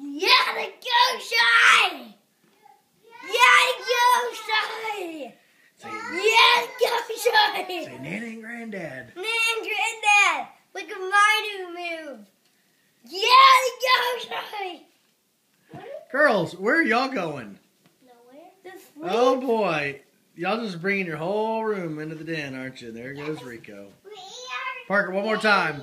Yeah, the go shy. Yeah, go shy. Say, Yeah, go shy. say Nan and Granddad. Nan and granddad, look at my new move. Yeah, the go shy. Girls, where are y'all going? Nowhere. Oh boy. Y'all just bringing your whole room into the den, aren't you? There goes Rico. Parker, one more time.